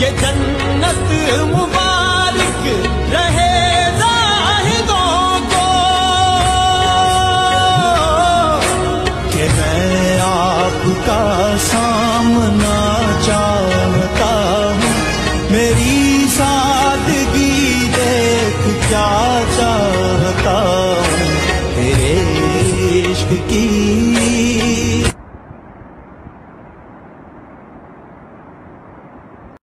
ये जन्नत मुबारक रहे जाहिदों को। कि मैं आपका सामना चाहता हूँ, मेरी सादगी देख क्या चाहता हूँ तेरे इश्क की